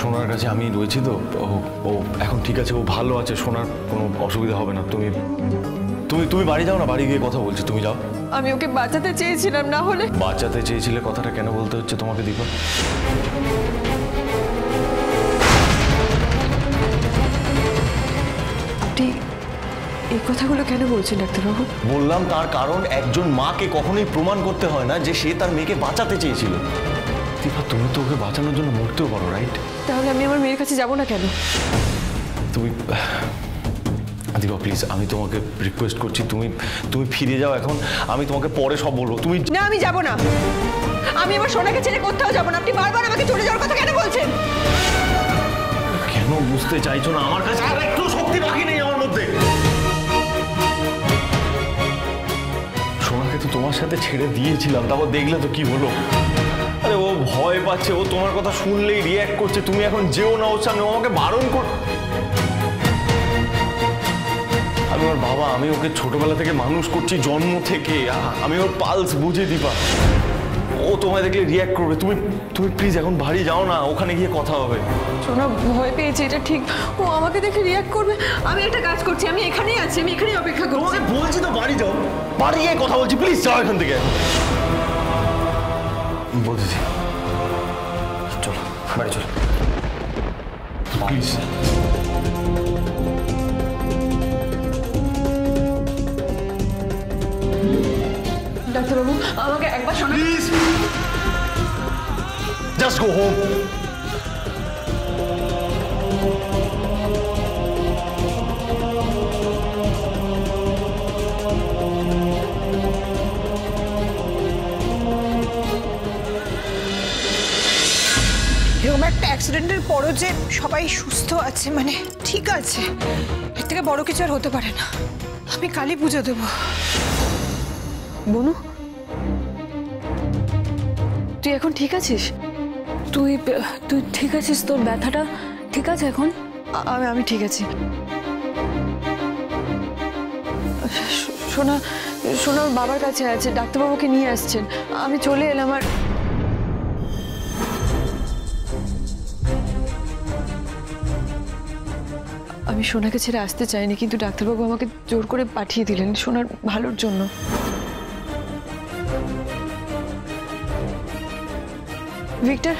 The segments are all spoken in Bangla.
সোনার কাছে আমি রয়েছি তো। ও ও এখন ঠিক আছে ও ভালো আছে সোনার কোনো অসুবিধা হবে না। তুমি তুমি তুমি বাড়ি যাও না বাড়ি গিয়ে কথা বলছি তুমি যাও। আমি ওকে বাঁচাতে চেয়েছিলাম না হলে বাঁচাতে চেয়েছিলে কথাটা কেন বলতে হচ্ছে তোমাকে দীপা? এই কথাগুলো কেন বলছেন ডাক্তারবাবু? বললাম তার কারণ একজন মাকে কখনোই প্রমাণ করতে হয় না যে সে তার মেয়েকে বাঁচাতে চেয়েছিল। দীপা তুমি তো ওকে বাঁচানোর জন্য মরতেও পারো রাইট তাহলে আমি আমার মেয়ের কাছে যাব না কেন? তুমি দীপা প্লিজ আমি তোমাকে রিকোয়েস্ট করছি তুমি তুমি ফিরে যাও এখন আমি তোমাকে পরে সব বলব। তুমি না আমি যাব না। আমি আমার সোনাকে ছেড়ে কোথাও যাব না। আপনি বারবার আমাকে চলে যাওয়ার কথা কেন বলছেন? কেন বুঝতে চাইছো না? আমার কাছে আর একটু শক্তি বাকি নেই আমার মধ্যে। সোনাকে তো তোমার সাথে ছেড়ে দিয়েছিলাম তারপর দেখলে তো কি হলো? আরে ও ভয় পাচ্ছে ও তোমার কথা শুনলেই রিয়াক্ট করছে। তুমি এখন যেও না ওর সামনে আমাকে বারণ কর আমি ওর বাবা আমি ওকে ছোটবেলা থেকে মানুষ করছি জন্ম থেকে। আমি ওর পালস বুঝে দিবা ও তোমায় দেখলে রিয়াক্ট করবে। তুমি তুমি প্লিজ এখন বাড়ি যাও না ওখানে গিয়ে কথা হবে। সোনা ভয় পেয়েছে এটা ঠিক। ও আমাকে দেখে রিয়াক্ট করবে। আমি একটা কাজ করছি আমি এখানেই আছি আমি এখানেই অপেক্ষা করছি। তোমাকে বলছি তো বাড়ি যাও। বাড়ি গিয়ে কথা বলছি প্লিজ যাও এখান থেকে। বলছি চলো বাড়ি চলো। প্লিজ ডাক্তারবাবু আমাকে একবার শোনা প্লিজ জাস্ট গো হোম অ্যাক্সিডেন্টের পরও যে সবাই সুস্থ আছে মানে ঠিক আছে এর থেকে বড় কিছু আর হতে পারে না। আমি কালী পুজো দেবো। বনু তুই এখন ঠিক আছিস? তুই তুই ঠিক আছিস? তোর ব্যথাটা ঠিক আছে এখন? আমি আমি ঠিক আছি। সোনা সোনা ওর বাবার কাছে আছে ডাক্তারবাবুকে নিয়ে আসছেন। আমি চলে এলাম আর আমি সোনাকে ছেড়ে আসতে চাইনি কিন্তু ডাক্তারবাবু আমাকে জোর করে পাঠিয়ে দিলেন সোনার ভালোর জন্য। ভিক্টর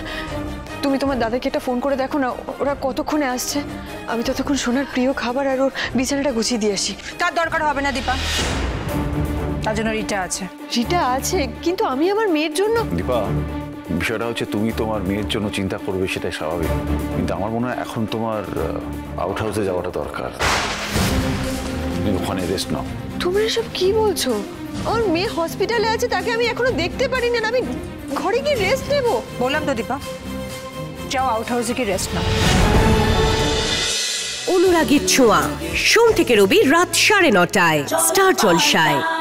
তুমি তোমার দাদাকে একটা ফোন করে দেখো না ওরা কতক্ষণে আসছে? আমি ততক্ষণ সোনার প্রিয় খাবার আর ওর বিছানাটা গুছিয়ে দিয়ে আসি। তার দরকার হবে না দীপা। তার জন্য রিটা আছে। রিটা আছে কিন্তু আমি আমার মেয়ের জন্য দীপা বিষয়টা হচ্ছে তুমি তোমার মেয়ের জন্য চিন্তা করবে সেটাই স্বাভাবিক। কিন্তু আমার মনে হয় এখন তোমার আউট হাউসে যাওয়াটা দরকার। তুমি ওখানে রেস্ট নাও। তুমি এসব কি বলছো? আমার মেয়ে হসপিটালে আছে তাকে আমি এখনও দেখতে পারি না। আমি ঘরে গিয়ে রেস্ট নেব? বললাম তো দীপা যাও আউট হাউসে গিয়ে রেস্ট নাও। অনুরাগের ছোঁয়া। সোম থেকে রবি রাত সাড়ে নটায় স্টার জলসায়।